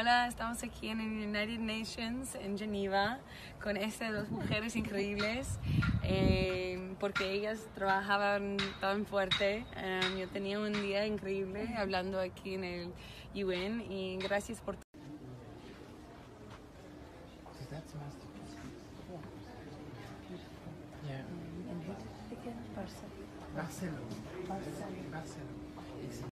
Hola, estamos aquí en el United Nations en Geneva con estas dos mujeres increíbles eh, porque ellas trabajaban tan fuerte. Um, yo tenía un día increíble hablando aquí en el UN y gracias por That's masterpiece. Yeah. Barcelona. Barcelona.